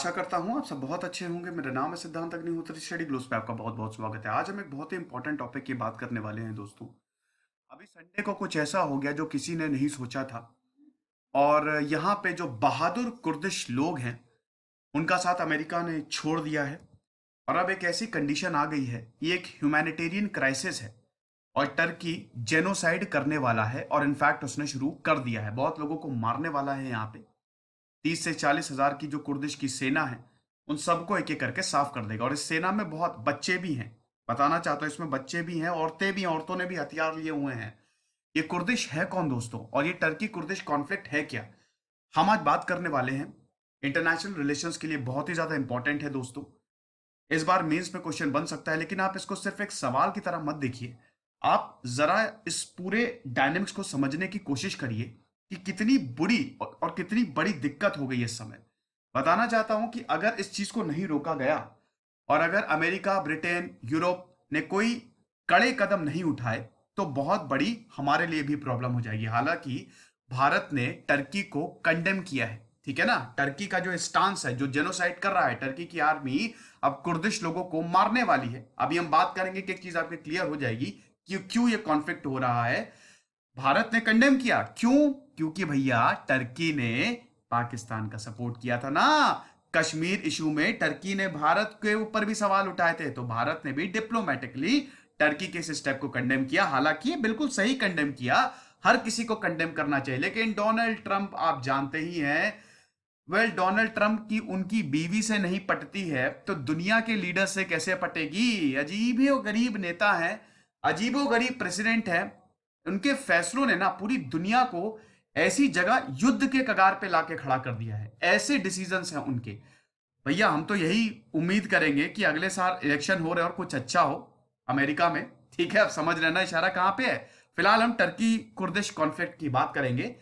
आशा करता हूँ आप सब बहुत अच्छे होंगे। मेरा नाम है सिद्धांत अग्निहोत्री स्टडी ग्लोस पे आपका बहुत बहुत स्वागत है। आज हम एक बहुत ही इंपॉर्टेंट टॉपिक की बात करने वाले हैं दोस्तों। अभी संडे को कुछ ऐसा हो गया जो किसी ने नहीं सोचा था। और यहाँ पे जो बहादुर कुर्दिश लोग हैं, उनका साथ अमेरिका ने छोड़ दिया है। और अब एक ऐसी कंडीशन आ गई है ये एक ह्यूमैनिटेरियन क्राइसिस है और टर्की जेनोसाइड करने वाला है और इनफैक्ट उसने शुरू कर दिया है। बहुत लोगों को मारने वाला है यहाँ पे। तीस से चालीस हज़ार की जो कुर्दिश की सेना है, उन सबको एक एक करके साफ़ कर देगा। और इस सेना में बहुत बच्चे भी हैं। बताना चाहता हूँ, इसमें बच्चे भी हैं, औरतें भी औरतों ने भी हथियार लिए हुए हैं। ये कुर्दिश है कौन दोस्तों? और ये टर्की कुर्दिश कॉन्फ्लिक्ट है क्या? हम आज बात करने वाले हैं। इंटरनेशनल रिलेशंस के लिए बहुत ही ज़्यादा इंपॉर्टेंट है दोस्तों। इस बार मेंस में क्वेश्चन बन सकता है, लेकिन आप इसको सिर्फ़ एक सवाल की तरह मत देखिए। आप जरा इस पूरे डायनेमिक्स को समझने की कोशिश करिए। कि कितनी बुरी और कितनी बड़ी दिक्कत हो गई इस समय। बताना चाहता हूँ कि अगर इस चीज़ को नहीं रोका गया और अगर अमेरिका, ब्रिटेन, यूरोप ने कोई कड़े कदम नहीं उठाए तो बहुत बड़ी हमारे लिए भी प्रॉब्लम हो जाएगी। हालाँकि भारत ने टर्की को कंडेम किया है, ठीक है ना? टर्की का जो स्टांस है, जो जेनोसाइड कर रहा है, टर्की की आर्मी अब कुर्दिश लोगों को मारने वाली है। अभी हम बात करेंगे कि एक चीज़ आपके क्लियर हो जाएगी कि क्यों ये कॉन्फ्लिक्ट हो रहा है। भारत ने कंडेम किया, क्यों क्योंकि भैया टर्की ने पाकिस्तान का सपोर्ट किया था ना। कश्मीर इशू में टर्की ने भारत के ऊपर भी सवाल उठाए थे तो भारत ने भी डिप्लोमेटिकली टर्की के इस स्टेप को कंडेम किया। हालाँकि बिल्कुल सही कंडेम किया। हर किसी को कंडेम करना चाहिए, लेकिन डोनाल्ड ट्रंप आप जानते ही हैं। वेल डोनाल्ड ट्रंप की उनकी बीवी से नहीं पटती है तो दुनिया के लीडर से कैसे पटेगी? अजीब ही गरीब नेता है। अजीबो गरीब प्रेसिडेंट है। उनके फैसलों ने ना पूरी दुनिया को ऐसी जगह युद्ध के कगार पे लाके खड़ा कर दिया है। ऐसे डिसीज़न हैं उनके। भैया, हम तो यही उम्मीद करेंगे कि अगले साल इलेक्शन हो रहे और कुछ अच्छा हो अमेरिका में। ठीक है, अब समझ लेना इशारा कहाँ पे है। फ़िलहाल हम टर्की कुर्दिश कॉन्फ्लिक्ट की बात करेंगे।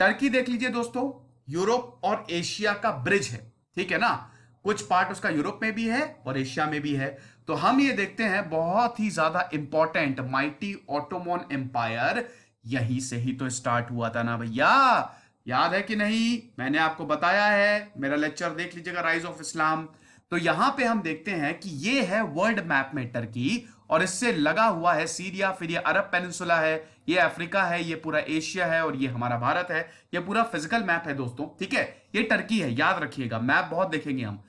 टर्की देख लीजिए दोस्तों यूरोप और एशिया का ब्रिज है। ठीक है ना? कुछ पार्ट उसका यूरोप में भी है और एशिया में भी है। तो हम ये देखते हैं, बहुत ही ज़्यादा इंपॉर्टेंट माइटी ऑटोमोन एम्पायर यहीं से ही तो स्टार्ट हुआ था ना भैया। याद है कि नहीं? मैंने आपको बताया है। मेरा लेक्चर देख लीजिएगा राइज ऑफ़ इस्लाम तो यहाँ पे हम देखते हैं कि ये है वर्ल्ड मैप में टर्की और इससे लगा हुआ है सीरिया, फिर ये अरब पेनिनसुला है, ये अफ्रीका है, ये पूरा एशिया है, और ये हमारा भारत है। ये पूरा फ़िज़िकल मैप है दोस्तों, ठीक है? ये टर्की है, याद रखिएगा मैप बहुत देखेंगे हम।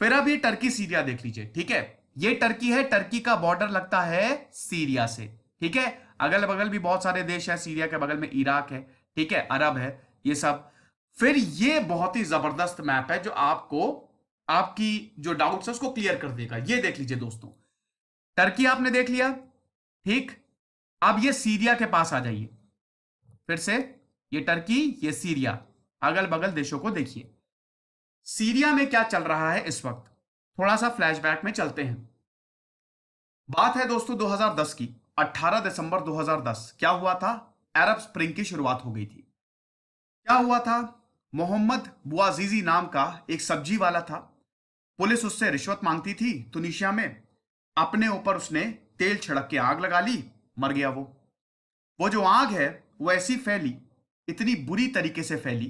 फिर अब ये टर्की सीरिया देख लीजिए, ठीक है? ये टर्की है टर्की का बॉर्डर लगता है सीरिया से, ठीक है? अगल बगल भी बहुत सारे देश है, सीरिया के बगल में इराक है, ठीक है, अरब है, ये सब। फिर ये बहुत ही ज़बरदस्त मैप है जो आपको, आपकी जो डाउट्स है उसको क्लियर कर देगा। ये देख लीजिए दोस्तों। टर्की आपने देख लिया, ठीक? अब ये सीरिया के पास आ जाइए। फिर से, ये टर्की, ये सीरिया अगल बगल देशों को देखिए। सीरिया में क्या चल रहा है इस वक्त? थोड़ा सा फ्लैशबैक में चलते हैं। बात है दोस्तों 2010 की। 18 दिसंबर 2010 क्या हुआ था? अरब स्प्रिंग की शुरुआत हो गई थी। क्या हुआ था? मोहम्मद बुआजीजी नाम का एक सब्ज़ी वाला था। पुलिस उससे रिश्वत मांगती थी तुनिशिया में। अपने ऊपर उसने तेल छिड़क के आग लगा ली, मर गया वो। वो जो आग है, वो ऐसी फैली, इतनी बुरी तरीके से फैली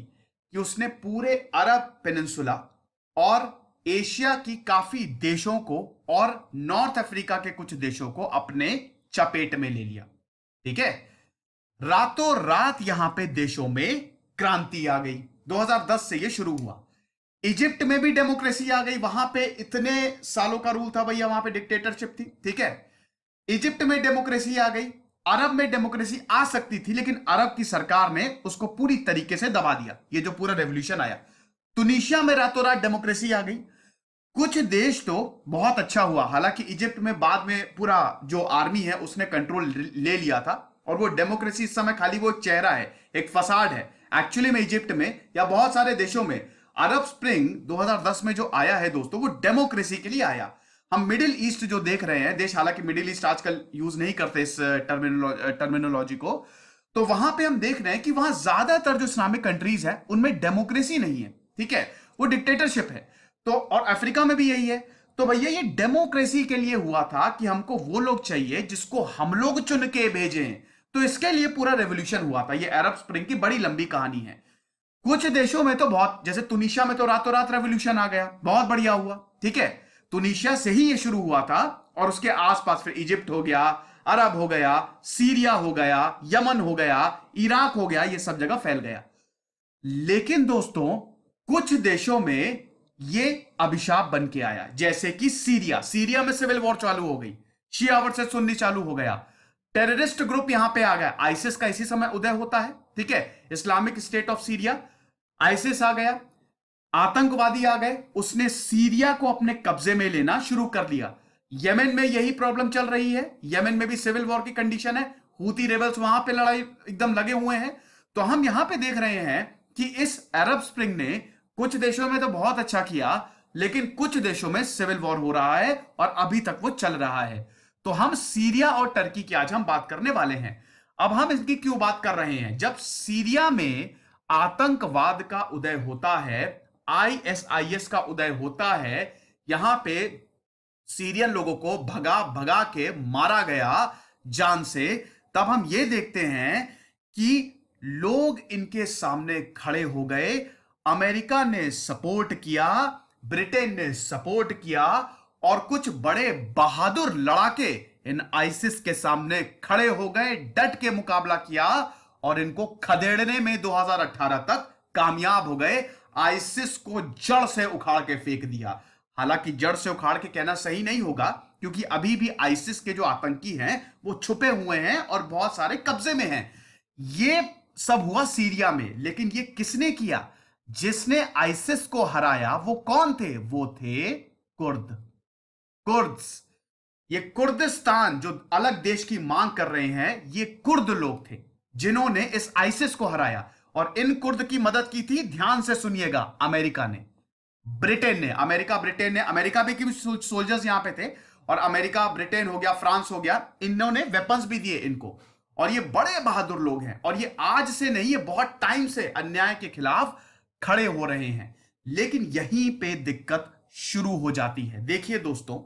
कि उसने पूरे अरब पेनिनसुला और एशिया की काफ़ी देशों को और नॉर्थ अफ्रीका के कुछ देशों को अपने चपेट में ले लिया। ठीक है? रातों रात यहाँ पे देशों में क्रांति आ गई। 2010 से ये शुरू हुआ। इजिप्ट में भी डेमोक्रेसी आ गई। वहाँ पे इतने सालों का रूल था भैया, वहाँ पे डिक्टेटरशिप थी। ठीक है? इजिप्ट में डेमोक्रेसी आ गई। अरब में डेमोक्रेसी आ सकती थी, लेकिन अरब की सरकार ने उसको पूरी तरीके से दबा दिया। ये जो पूरा रेवोल्यूशन आया। तुनिशिया में रातों रात डेमोक्रेसी आ गई। कुछ देश तो बहुत अच्छा हुआ। हालाँकि इजिप्ट में बाद में पूरा जो आर्मी है, उसने कंट्रोल ले लिया था और वो डेमोक्रेसी इस समय खाली वो चेहरा है, एक फसाड है। एक्चुअली में इजिप्ट में या बहुत सारे देशों में, अरब स्प्रिंग 2010 में जो आया है दोस्तों, वो डेमोक्रेसी के लिए आया। हम मिडिल ईस्ट जो देख रहे हैं, देश हालाँकि मिडिल ईस्ट आजकल यूज़ नहीं करते इस टर्मिनोलॉजी को तो वहाँ पे हम देख रहे हैं कि वहाँ ज़्यादातर जो इस्लामिक कंट्रीज़ है, उनमें डेमोक्रेसी नहीं है। ठीक है? वो डिक्टेटरशिप है। तो और अफ्रीका में भी यही है। तो भैया, ये डेमोक्रेसी के लिए हुआ था कि हमको वो लोग चाहिए जिसको हम लोग चुन के भेजें। तो इसके लिए पूरा रेवोल्यूशन हुआ था। ये अरब स्प्रिंग की बड़ी लंबी कहानी है। कुछ देशों में तो बहुत, जैसे तुनिशिया में तो रातों रात रेवोल्यूशन आ गया। बहुत बढ़िया हुआ, ठीक है? तुनिशिया से ही ये शुरू हुआ था, और उसके आसपास फिर इजिप्ट हो गया अरब हो गया सीरिया हो गया यमन हो गया इराक हो गया, ये सब जगह फैल गया। लेकिन दोस्तों, कुछ देशों में ये अभिशाप बन के आया, जैसे कि सीरिया। सीरिया में सिविल वॉर चालू हो गई। शिया वर्सेस सुन्नी चालू हो गया। टेररिस्ट ग्रुप यहाँ पे आ गया। आइसिस का इसी समय उदय होता है, ठीक है? Islamic State of Syria. ISIS आ गया। आतंकवादी आ गए। उसने सीरिया को अपने कब्जे में लेना शुरू कर दिया यमन में यही प्रॉब्लम चल रही है। यमन में भी सिविल वॉर की कंडीशन है। हूती रेबल्स वहाँ पे लड़ाई एकदम लगे हुए हैं। तो हम यहाँ पे देख रहे हैं कि इस अरब स्प्रिंग ने कुछ देशों में तो बहुत अच्छा किया, लेकिन कुछ देशों में सिविल वॉर हो रहा है और अभी तक वो चल रहा है। तो हम सीरिया और टर्की की आज हम बात करने वाले हैं। अब हम इसकी क्यों बात कर रहे हैं? जब सीरिया में आतंकवाद का उदय होता है आईएसआईएस का उदय होता है, यहाँ पे सीरियन लोगों को भगा भगा के मारा गया जान से, तब हम ये देखते हैं कि लोग इनके सामने खड़े हो गए अमेरिका ने सपोर्ट किया, ब्रिटेन ने सपोर्ट किया और कुछ बड़े बहादुर लड़ाके इन आइसिस के सामने खड़े हो गए, डट के मुकाबला किया और इनको खदेड़ने में 2018 तक कामयाब हो गए। आइसिस को जड़ से उखाड़ के फेंक दिया। हालाँकि जड़ से उखाड़ के कहना सही नहीं होगा, क्योंकि अभी भी आइसिस के जो आतंकी हैं, वो छुपे हुए हैं और बहुत सारे कब्जे में हैं। ये सब हुआ सीरिया में, लेकिन ये किसने किया? जिसने आइसिस को हराया, वो कौन थे? वो थे कुर्द। कुर्द्स। ये कुर्दिस्तान, जो अलग देश की मांग कर रहे हैं, ये कुर्द लोग थे, जिन्होंने इस आइसिस को हराया। और इन कुर्द की मदद की थी, ध्यान से सुनिएगा, अमेरिका ने। ब्रिटेन ने, अमेरिका, ब्रिटेन ने, अमेरिका भी सोल्जर्स यहाँ पे थे? और अमेरिका, ब्रिटेन हो गया, फ्रांस हो गया, इन्होंने वेपन्स भी दिए इनको। और ये बड़े बहादुर लोग हैं। और ये आज से नहीं, ये बहुत टाइम से अन्याय के खिलाफ खड़े हो रहे हैं। लेकिन यहीं पे दिक्कत शुरू हो जाती है। देखिए दोस्तों,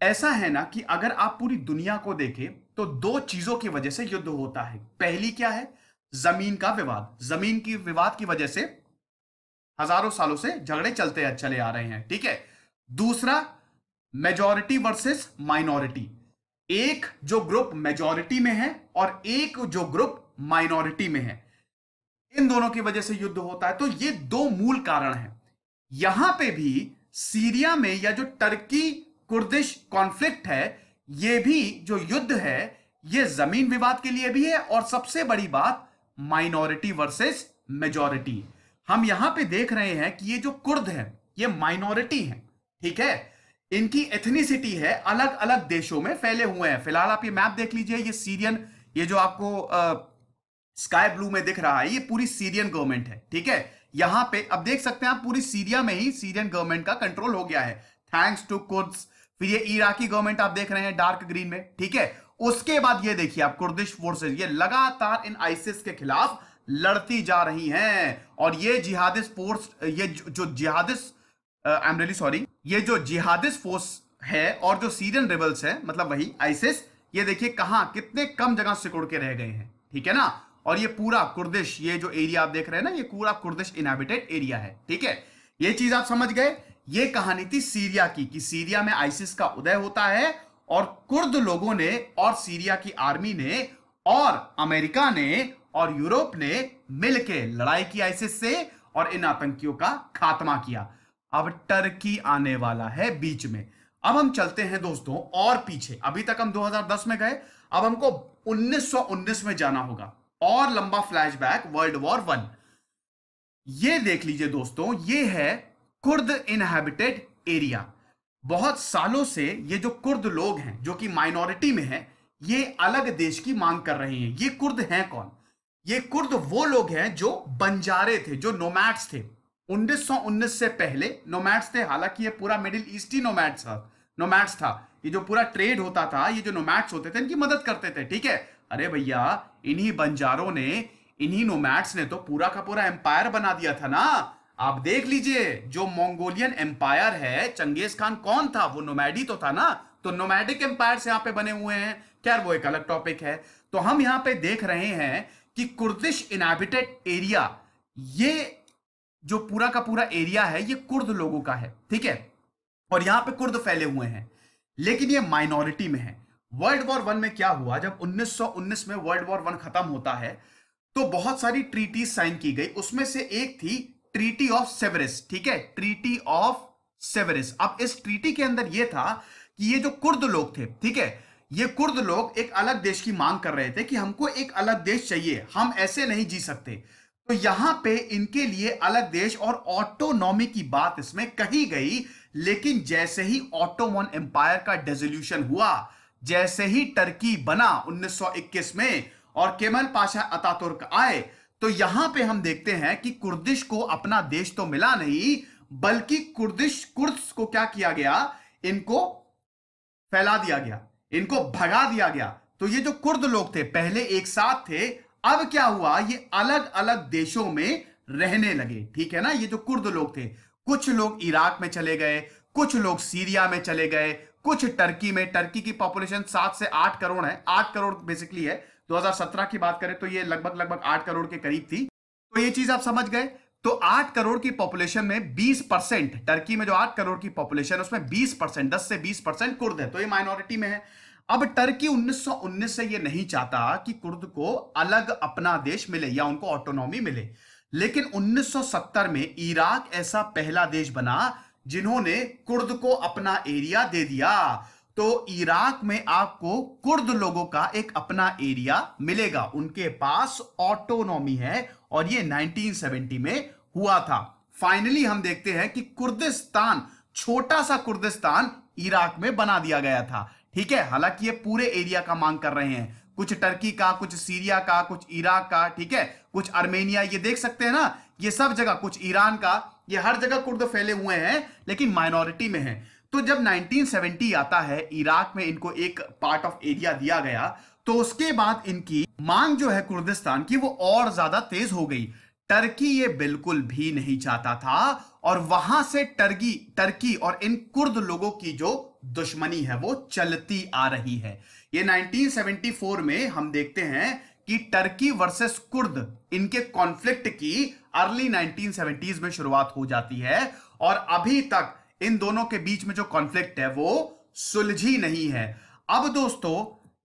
ऐसा है ना कि अगर आप पूरी दुनिया को देखें तो दो चीज़ों की वजह से युद्ध होता है। पहली क्या है? ज़मीन का विवाद। ज़मीन की विवाद की वजह से हज़ारों सालों से झगड़े चलते चले आ रहे हैं, ठीक है? दूसरा मेजॉरिटी वर्सेस माइनॉरिटी एक जो ग्रुप मेजोरिटी में है और एक जो ग्रुप माइनॉरिटी में है। इन दोनों की वजह से युद्ध होता है। तो ये दो मूल कारण हैं। यहाँ पे भी सीरिया में या जो टर्की कुर्दिश कॉन्फ्लिक्ट है, ये भी जो युद्ध है, ये ज़मीन विवाद के लिए भी है और सबसे बड़ी बात माइनॉरिटी वर्सेस मेजॉरिटी। हम यहाँ पे देख रहे हैं कि ये जो कुर्द है, ये माइनॉरिटी है, ठीक है? इनकी एथनिसिटी है अलग अलग देशों में फैले हुए हैं। फ़िलहाल आप ये मैप देख लीजिए, ये सीरियन, ये जो आपको स्काई ब्लू में दिख रहा है, ये पूरी सीरियन गवर्नमेंट है, ठीक है? यहाँ पे, अब देख सकते हैं आप, पूरी सीरिया में ही सीरियन गवर्नमेंट का कंट्रोल हो गया है। थैंक्स टू कुर्द्स फिर ये इराकी गवर्नमेंट आप देख रहे हैं डार्क ग्रीन में, ठीक है? उसके बाद ये देखिए आप कुर्दिश फोर्सेस ये लगातार इन आइसिस के खिलाफ लड़ती जा रही हैं। और ये जिहादिस फोर्स ये जो जिहादिस आई एम रियली सॉरी ये जो जिहादिस फोर्स है और जो सीरियन रिबल्स है मतलब वही आइसिस ये देखिए कहाँ, कितने कम जगह सिकुड़ के रह गए हैं, ठीक है ना? और ये पूरा कुर्दिश, ये जो एरिया आप देख रहे हैं ना, ये पूरा कुर्दिश इनहेबिटेड एरिया है, ठीक है? ये चीज़ आप समझ गए? ये कहानी थी सीरिया की, कि सीरिया में आइसिस का उदय होता है और कुर्द लोगों ने और सीरिया की आर्मी ने और अमेरिका ने और यूरोप ने मिलकर लड़ाई की आइसिस से और इन आतंकियों का खात्मा किया। अब टर्की आने वाला है बीच में। अब हम चलते हैं दोस्तों, और पीछे। अभी तक हम 2010 में गए, अब हमको 1919 में जाना होगा। और लंबा फ्लैशबैक वर्ल्ड वॉर वन ये देख लीजिए दोस्तों, ये है कुर्द इनहेबिटेड एरिया बहुत सालों से ये जो कुर्द लोग हैं, जो कि माइनॉरिटी में है, ये अलग देश की मांग कर रहे हैं। ये कुर्द हैं कौन? ये कुर्द वो लोग हैं जो बंजारे थे, जो नोमैट्स थे। 1919 से पहले नोमैट्स थे, हालाँकि ये पूरा मिडिल ईस्ट ही नोमैट्स था नोमैट्स था। ये जो पूरा ट्रेड होता था, ये जो नोमैट्स होते थे, इनकी मदद करते थे, ठीक है? अरे भैया, इन्हीं बंजारों ने, इन्हीं नोमैट्स ने तो पूरा का पूरा एम्पायर बना दिया था ना? आप देख लीजिए, जो मंगोलियन एम्पायर है, चंगेज खान कौन था? वो नोमैडी तो था ना? तो नोमैडिक एम्पायर यहाँ पे बने हुए हैं। खैर, वो एक अलग टॉपिक है। तो हम यहाँ पे देख रहे हैं कि कुर्दिश इनहेबिटेड एरिया ये जो पूरा का पूरा एरिया है, ये कुर्द लोगों का है, ठीक है? और यहाँ पे कुर्द फैले हुए हैं। लेकिन ये माइनॉरिटी में है। वर्ल्ड वॉर वन में क्या हुआ? जब 1919 में वर्ल्ड वॉर वन खत्म होता है तो बहुत सारी ट्रीटीज साइन की गई। उसमें से एक थी ट्रीटी ऑफ़ सेवरिस ठीक है? ट्रीटी ऑफ़ सेवरिस अब इस ट्रीटी के अंदर यह था कि ये जो कुर्द लोग थे, ठीक है? ये कुर्द लोग एक अलग देश की मांग कर रहे थे कि हमको एक अलग देश चाहिए, हम ऐसे नहीं जी सकते। तो यहाँ पे इनके लिए अलग देश और ऑटोनॉमी की बात इसमें कही गई, लेकिन जैसे ही ऑटोमन एम्पायर का डेजोल्यूशन हुआ जैसे ही टर्की बना 1921 में और केमल पाशा अतातुर्क आए तो यहाँ पे हम देखते हैं कि कुर्दिश को अपना देश तो मिला नहीं, बल्कि कुर्दिश कुर्द को क्या किया गया? इनको फैला दिया गया, इनको भगा दिया गया। तो ये जो कुर्द लोग थे, पहले एक साथ थे, अब क्या हुआ? ये अलग अलग देशों में रहने लगे, ठीक है ना? ये जो कुर्द लोग थे, कुछ लोग इराक में चले गए, कुछ लोग सीरिया में चले गए कुछ टर्की में, टर्की की पॉपुलेशन सात से आठ करोड़ है। आठ करोड़ बेसिकली है। 2017 की बात करें तो ये लगभग लगभग आठ करोड़ के करीब थी। तो ये चीज़ आप समझ गए। तो आठ करोड़ की पॉपुलेशन में बीस परसेंट, टर्की में जो आठ करोड़ की पॉपुलेशन उसमें बीस परसेंट, दस से बीस परसेंट कुर्द है। तो ये माइनॉरिटी में है। अब टर्की 1919 से ये नहीं चाहता कि कुर्द को अलग अपना देश मिले या उनको ऑटोनॉमी मिले। लेकिन 1970 में इराक ऐसा पहला देश बना जिन्होंने कुर्द को अपना एरिया दे दिया। तो इराक में आपको कुर्द लोगों का एक अपना एरिया मिलेगा। उनके पास ऑटोनॉमी है और ये 1970 में हुआ था। फाइनली हम देखते हैं कि कुर्दिस्तान छोटा सा कुर्दिस्तान इराक में बना दिया गया था। ठीक है? हालाँकि ये पूरे एरिया का मांग कर रहे हैं। कुछ टर्की का, कुछ सीरिया का, कुछ इराक का, ठीक है? कुछ अर्मेनिया ये देख सकते हैं ना? ये सब जगह, कुछ ईरान का, ये हर जगह कुर्द फैले हुए हैं, लेकिन माइनॉरिटी में है। तो जब 1970 आता है, इराक में इनको एक पार्ट ऑफ़ एरिया दिया गया तो उसके बाद इनकी मांग जो है कुर्दिस्तान की, वो और ज़्यादा तेज हो गई। टर्की ये बिल्कुल भी नहीं चाहता था, और वहाँ से टर्की टर्की और इन कुर्द लोगों की जो दुश्मनी है, वो चलती आ रही है। ये 1974 में हम देखते हैं कि टर्की वर्सेस कुर्द इनके कॉन्फ्लिक्ट की अर्ली 1970s में शुरुआत हो जाती है और अभी तक इन दोनों के बीच में जो कॉन्फ्लिक्ट है वो सुलझी नहीं है। अब दोस्तों,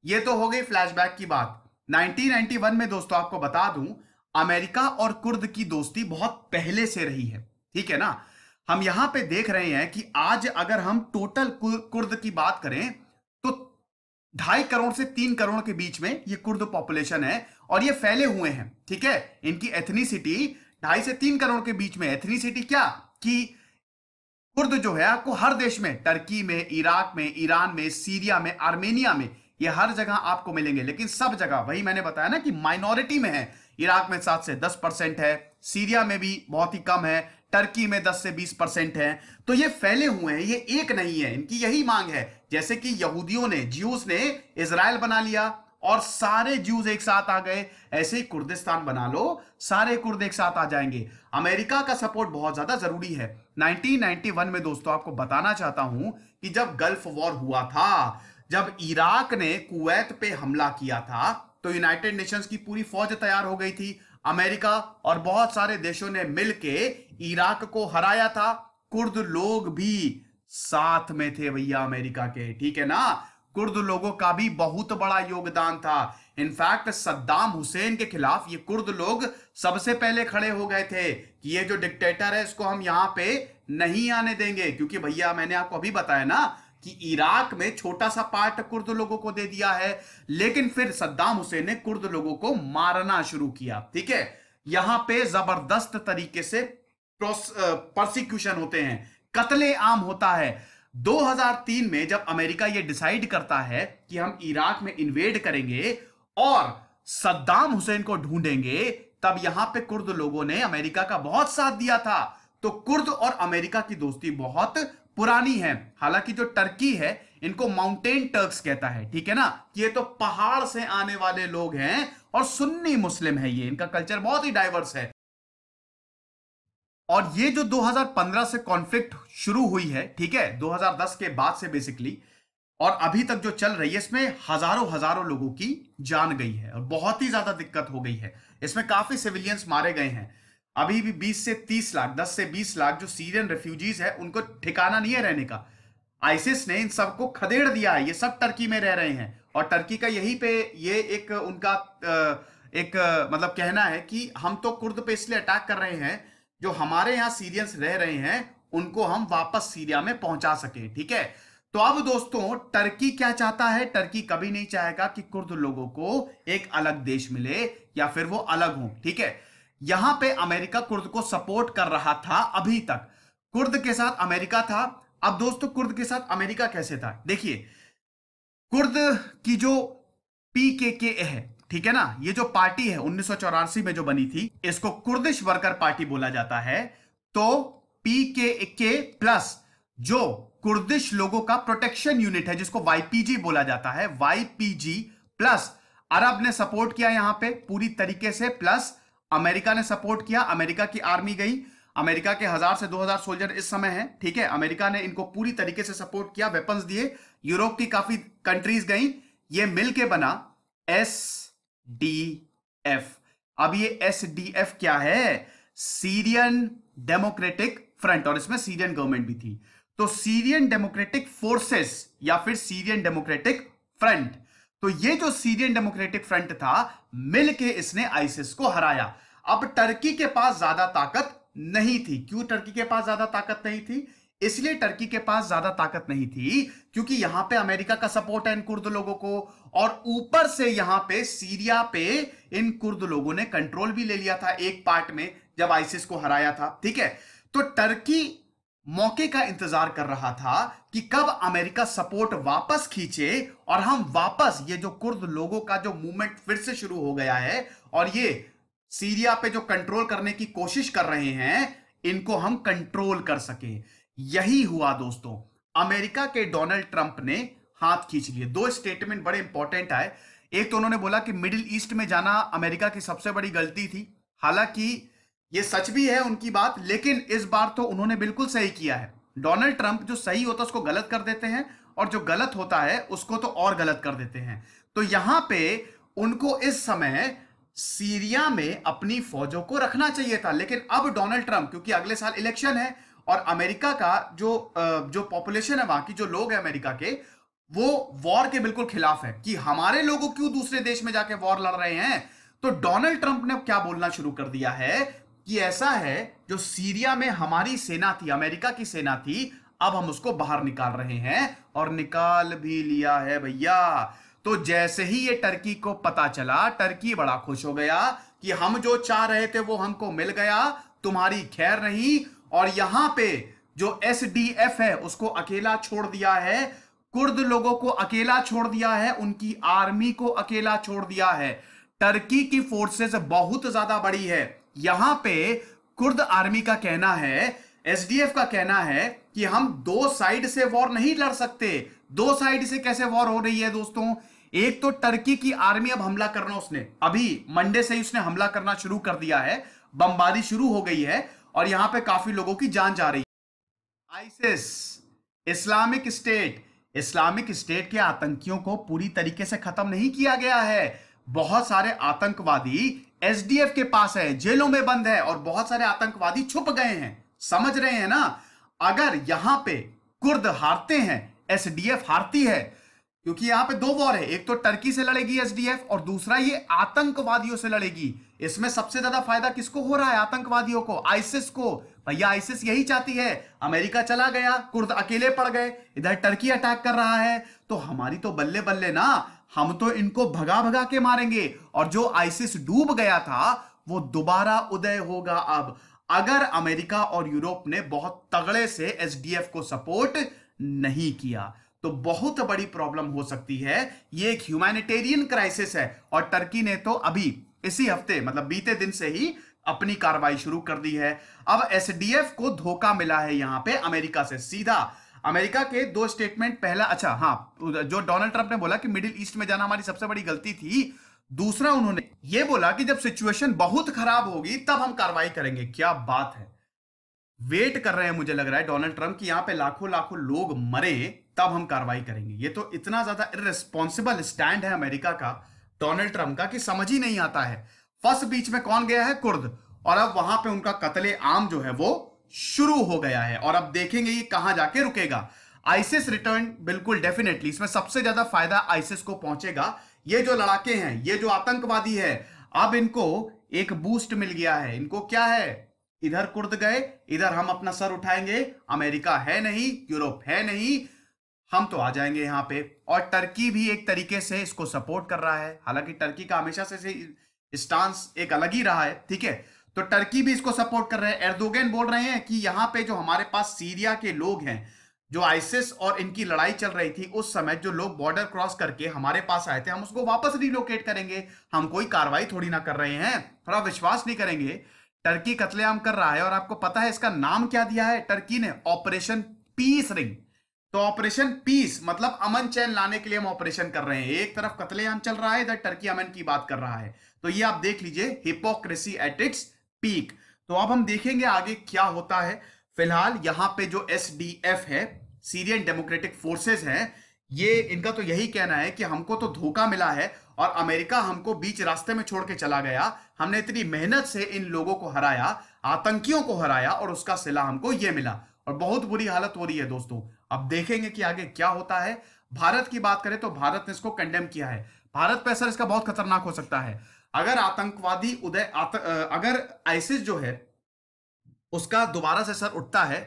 ये तो हो गई फ्लैशबैक की बात। 1991 में दोस्तों आपको बता दूँ, अमेरिका और कुर्द की दोस्ती बहुत पहले से रही है। ठीक है ना? हम यहाँ पे देख रहे हैं कि आज अगर हम टोटल कुर्द की बात करें ढाई करोड़ से तीन करोड़ के बीच में ये कुर्द पॉपुलेशन है और ये फैले हुए हैं, ठीक है? इनकी एथनिसिटी ढाई से तीन करोड़ के बीच में एथनिसिटी क्या? कि कुर्द जो है आपको हर देश में टर्की में इराक में ईरान में सीरिया में आर्मेनिया में, ये हर जगह आपको मिलेंगे। लेकिन सब जगह, वही मैंने बताया ना कि माइनॉरिटी में है। इराक में सात से दस परसेंट है सीरिया में भी बहुत ही कम है टर्की में 10 से 20 परसेंट है। तो ये फैले हुए हैं, ये एक नहीं है, इनकी यही मांग है। जैसे कि यहूदियों ने, ज्यूस ने इसराइल बना लिया और सारे ज्यूज एक साथ आ गए। ऐसे ही कुर्दिस्तान बना लो, सारे कुर्द एक साथ आ जाएँगे। अमेरिका का सपोर्ट बहुत ज़्यादा ज़रूरी है। 1991 में दोस्तों, आपको बताना चाहता हूँ कि जब गल्फ वॉर हुआ था, जब इराक ने कुवैत पे हमला किया था तो यूनाइटेड नेशंस की पूरी फौज तैयार हो गई थी। अमेरिका और बहुत सारे देशों ने मिलके इराक को हराया था। कुर्द लोग भी साथ में थे भैया अमेरिका के, ठीक है ना? कुर्द लोगों का भी बहुत बड़ा योगदान था। इनफैक्ट सद्दाम हुसैन के खिलाफ ये कुर्द लोग सबसे पहले खड़े हो गए थे कि ये जो डिक्टेटर है, इसको हम यहाँ पे नहीं आने देंगे। क्योंकि भैया, मैंने आपको अभी बताया ना कि इराक में छोटा सा पार्ट कुर्द लोगों को दे दिया है। लेकिन फिर सद्दाम हुसैन ने कुर्द लोगों को मारना शुरू किया, ठीक है? यहाँ पे ज़बरदस्त तरीके से प्रोसिक्यूशन होते हैं, कत्ले आम होता है। 2003 में जब अमेरिका यह डिसाइड करता है कि हम इराक में इन्वेड करेंगे और सद्दाम हुसैन को ढूंढेंगे, तब यहाँ पे कुर्द लोगों ने अमेरिका का बहुत साथ दिया था। तो कुर्द और अमेरिका की दोस्ती बहुत पुरानी है। हालाँकि जो टर्की है, इनको माउंटेन टर्क्स कहता है, ठीक है ना? ये तो पहाड़ से आने वाले लोग हैं और सुन्नी मुस्लिम है ये। इनका कल्चर बहुत ही डाइवर्स है। और ये जो 2015 से कॉन्फ्लिक्ट शुरू हुई है, ठीक है 2010 के बाद से बेसिकली और अभी तक जो चल रही है, इसमें हज़ारों हज़ारों लोगों की जान गई है और बहुत ही ज़्यादा दिक्कत हो गई है। इसमें काफ़ी सिविलियंस मारे गए हैं। अभी भी 20 से 30 लाख 10 से 20 लाख जो सीरियन रेफ्यूजीज है, उनको ठिकाना नहीं है रहने का। आइसिस ने इन सबको खदेड़ दिया है, ये सब टर्की में रह रहे हैं। और टर्की का यही पे ये एक उनका एक मतलब कहना है कि हम तो कुर्द पे इसलिए अटैक कर रहे हैं जो हमारे यहाँ सीरियंस रह रहे हैं, उनको हम वापस सीरिया में पहुँचा सके, ठीक है? तो अब दोस्तों, टर्की क्या चाहता है? टर्की कभी नहीं चाहेगा कि कुर्द लोगों को एक अलग देश मिले, या फिर वो अलग हो, ठीक है? यहाँ पे अमेरिका कुर्द को सपोर्ट कर रहा था अभी तक। कुर्द के साथ अमेरिका था। अब दोस्तों, कुर्द के साथ अमेरिका कैसे था? देखिए, कुर्द की जो पी के के है ठीक है ना? ये जो पार्टी है, उन्नीस सौ चौरासी में जो बनी थी, इसको कुर्दिश वर्कर पार्टी बोला जाता है। तो पी के के प्लस, जो कुर्दिश लोगों का प्रोटेक्शन यूनिट है, जिसको वाईपीजी बोला जाता है, वाईपीजी प्लस, अरब ने सपोर्ट किया यहाँ पे पूरी तरीके से, प्लस अमेरिका ने सपोर्ट किया, अमेरिका की आर्मी गई। अमेरिका के हज़ार से दो हज़ार सोल्जर इस समय है, ठीक है? अमेरिका ने इनको पूरी तरीके से सपोर्ट किया वेपन्स दिए। यूरोप की काफ़ी कंट्रीज़ गई। ये मिलके बना एस डी एफ़ अब ये एस डी एफ़ क्या है? सीरियन डेमोक्रेटिक फ्रंट और इसमें सीरियन गवर्नमेंट भी थी। तो सीरियन डेमोक्रेटिक फोर्सेस या फिर सीरियन डेमोक्रेटिक फ्रंट तो ये जो सीरियन डेमोक्रेटिक फ्रंट था, मिलके इसने आईसिस को हराया। अब टर्की के पास ज़्यादा ताकत नहीं थी। क्यों टर्की के पास ज़्यादा ताकत नहीं थी? इसलिए टर्की के पास ज़्यादा ताकत नहीं थी, क्योंकि यहाँ पे अमेरिका का सपोर्ट है इन कुर्द लोगों को और ऊपर से यहाँ पे, सीरिया पे, इन कुर्द लोगों ने कंट्रोल भी ले लिया था एक पार्ट में, जब आईसिस को हराया था, ठीक है? तो टर्की मौके का इंतज़ार कर रहा था कि कब अमेरिका सपोर्ट वापस खींचे और हम वापस, ये जो कुर्द लोगों का जो मूवमेंट फिर से शुरू हो गया है और ये सीरिया पे जो कंट्रोल करने की कोशिश कर रहे हैं, इनको हम कंट्रोल कर सके। यही हुआ दोस्तों। अमेरिका के डोनाल्ड ट्रंप ने हाथ खींच लिए। दो स्टेटमेंट बड़े इंपॉर्टेंट आए। एक तो उन्होंने बोला कि मिडिल ईस्ट में जाना अमेरिका की सबसे बड़ी गलती थी। हालाँकि ये सच भी है उनकी बात, लेकिन इस बार तो उन्होंने बिल्कुल सही किया है। डोनाल्ड ट्रंप जो सही होता है, उसको गलत कर देते हैं, और जो गलत होता है, उसको तो और गलत कर देते हैं। तो यहाँ पे उनको इस समय सीरिया में अपनी फौजों को रखना चाहिए था। लेकिन अब डोनाल्ड ट्रंप क्योंकि अगले साल इलेक्शन है, और अमेरिका का जो जो पॉपुलेशन है वहाँ की जो लोग हैं अमेरिका के वो वॉर के बिल्कुल खिलाफ है कि हमारे लोगों क्यों दूसरे देश में जाके वॉर लड़ रहे हैं? तो डोनाल्ड ट्रंप ने क्या बोलना शुरू कर दिया है कि ऐसा है, जो सीरिया में हमारी सेना थी, अमेरिका की सेना थी, अब हम उसको बाहर निकाल रहे हैं और निकाल भी लिया है भैया। तो जैसे ही ये टर्की को पता चला, टर्की बड़ा खुश हो गया कि हम जो चाह रहे थे वो हमको मिल गया, तुम्हारी खैर नहीं। और यहाँ पे जो एसडीएफ है, उसको अकेला छोड़ दिया है। कुर्द लोगों को अकेला छोड़ दिया है, उनकी आर्मी को अकेला छोड़ दिया है। टर्की की फोर्सेस बहुत ज़्यादा बड़ी है। यहाँ पे कुर्द आर्मी का कहना है, एसडीएफ का कहना है कि हम दो साइड से वॉर नहीं लड़ सकते। दो साइड से कैसे वॉर हो रही है दोस्तों? एक तो टर्की की आर्मी अब हमला करना उसने, अभी मंडे से ही उसने हमला करना शुरू कर दिया है। बमबारी शुरू हो गई है और यहाँ पे काफ़ी लोगों की जान जा रही है। ISIS, Islamic State Islamic State के आतंकियों को पूरी तरीके से खत्म नहीं किया गया है। बहुत सारे आतंकवादी एसडीएफ के पास है, जेलों में बंद है और बहुत सारे आतंकवादी छुप गए हैं। समझ रहे हैं ना? अगर यहाँ पे कुर्द हारते हैं, एसडीएफ हारती है क्योंकि यहाँ पे दो वॉर है। एक तो टर्की से लड़ेगी एसडीएफ और दूसरा ये आतंकवादियों से लड़ेगी। इसमें सबसे ज़्यादा फ़ायदा किसको हो रहा है? आतंकवादियों को, आइसिस को। भैया, आइसिस यही चाहती है, अमेरिका चला गया, कुर्द अकेले पड़ गए, इधर टर्की अटैक कर रहा है। तो हमारी तो बल्ले बल्ले ना, हम तो इनको भगा भगा के मारेंगे। और जो आइसिस डूब गया था, वो दोबारा उदय होगा अब। अगर अमेरिका और यूरोप ने बहुत तगड़े से एसडीएफ को सपोर्ट नहीं किया तो बहुत बड़ी प्रॉब्लम हो सकती है। ये एक ह्यूमैनिटेरियन क्राइसिस है और टर्की ने तो अभी, इसी हफ़्ते मतलब बीते दिन से ही अपनी कार्रवाई शुरू कर दी है। अब एसडीएफ को धोखा मिला है यहाँ पे अमेरिका से, सीधा। अमेरिका के दो स्टेटमेंट पहला अच्छा हाँ जो डोनाल्ड ट्रंप ने बोला कि मिडिल ईस्ट में जाना हमारी सबसे बड़ी गलती थी, दूसरा उन्होंने ये बोला कि जब सिचुएशन बहुत खराब होगी, तब हम कार्रवाई करेंगे। क्या बात है। वेट कर रहे हैं, मुझे लग रहा है डोनाल्ड ट्रंप की यहाँ पे लाखों लाखों लोग मरे। तब हम कार्रवाई करेंगे। ये तो इतना ज़्यादा इरेस्पॉन्सिबल स्टैंड है अमेरिका का डोनाल्ड ट्रंप का, कि समझ ही नहीं आता है। फ़र्स्ट बीच में कौन गया है? कुर्द। और अब वहाँ पे उनका कतले आम जो है वो शुरू हो गया है। और अब देखेंगे ये कहाँ जाके रुकेगा। आइसिस रिटर्न बिल्कुल डेफिनेटली इसमें सबसे ज़्यादा फ़ायदा आइसिस को पहुंचेगा। ये जो लड़ाके हैं, ये जो आतंकवादी है, अब इनको एक बूस्ट मिल गया है। इनको क्या है? इधर कुर्द गए, इधर हम अपना सर उठाएँगे। अमेरिका है नहीं, यूरोप है नहीं हम तो आ जाएँगे यहाँ पे। और टर्की भी एक तरीके से इसको सपोर्ट कर रहा है। हालाँकि टर्की का हमेशा से स्टांस एक अलग ही रहा है, ठीक है? तो टर्की भी इसको सपोर्ट कर रहे हैं। एर्दोगन बोल रहे हैं कि यहाँ पे जो हमारे पास सीरिया के लोग हैं, जो आइसिस और इनकी लड़ाई चल रही थी, उस समय जो लोग बॉर्डर क्रॉस करके हमारे पास आए थे, हम उसको वापस रिलोकेट करेंगे। हम कोई कार्रवाई थोड़ी ना कर रहे हैं, थोड़ा विश्वास नहीं करेंगे। टर्की कतलेआम कर रहा है और आपको पता है इसका नाम क्या दिया है? टर्की ने ऑपरेशन पीस रिंग तो ऑपरेशन पीस मतलब अमन चैन लाने के लिए हम ऑपरेशन कर रहे हैं। एक तरफ़ कतलेआम चल रहा है, इधर टर्की अमन की बात कर रहा है। तो ये आप देख लीजिए हिपोक्रेसी एट इट्स पीक तो अब हम देखेंगे आगे क्या होता है। फ़िलहाल यहाँ पे जो एसडीएफ है सीरियन डेमोक्रेटिक फोर्सेस हैं, ये, इनका तो यही कहना है कि हमको तो धोखा मिला है और अमेरिका हमको बीच रास्ते में छोड़ के चला गया। हमने इतनी मेहनत से इन लोगों को हराया, आतंकियों को हराया और उसका सिला हमको ये मिला। और बहुत बुरी हालत हो रही है दोस्तों। अब देखेंगे कि आगे क्या होता है। भारत की बात करें तो भारत ने इसको कंडेम किया है। भारत पर असर इसका बहुत खतरनाक हो सकता है। अगर आतंकवादी उदय आत, अगर आइसिस जो है उसका दोबारा से सर उठता है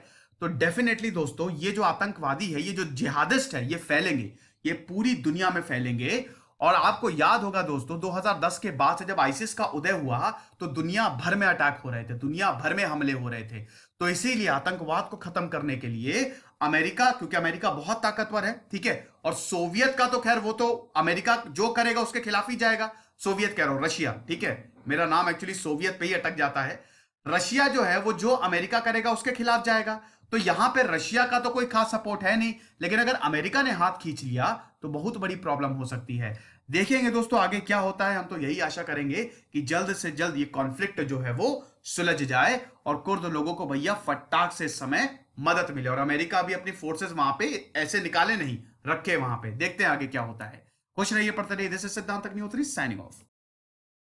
तो डेफिनेटली दोस्तों ये जो आतंकवादी है ये जो जिहादिस्ट है ये फैलेंगे। ये पूरी दुनिया में फैलेंगे। और आपको याद होगा दोस्तों 2010 के बाद से जब आइसिस का उदय हुआ तो दुनिया भर में अटैक हो रहे थे, दुनिया भर में हमले हो रहे थे। तो इसीलिए आतंकवाद को खत्म करने के लिए अमेरिका, क्योंकि अमेरिका बहुत ताकतवर है, ठीक है? और सोवियत का तो खैर वो तो अमेरिका जो करेगा उसके खिलाफ ही जाएगा। सोवियत कह रहा हूँ, रशिया, ठीक है? मेरा नाम एक्चुअली सोवियत पे ही अटक जाता है। रशिया जो है, वो जो अमेरिका करेगा, उसके खिलाफ जाएगा। तो यहाँ पे रशिया का तो कोई खास सपोर्ट है नहीं, लेकिन अगर अमेरिका ने हाथ खींच लिया तो बहुत बड़ी प्रॉब्लम हो सकती है। देखेंगे दोस्तों आगे क्या होता है, हम तो यही आशा करेंगे कि जल्द से जल्द ये कॉन्फ्लिक्ट जो है, वो सुलझ जाए और कुर्द लोगों को भैया फटाक से समय मदद मिले। और अमेरिका भी अपनी फोर्सेस वहाँ पे ऐसे निकाले नहीं, रखे वहाँ पे। देखते हैं आगे क्या होता है। खुश रहिए पढ़ते रहिए सिद्धांत तक साइनिंग ऑफ़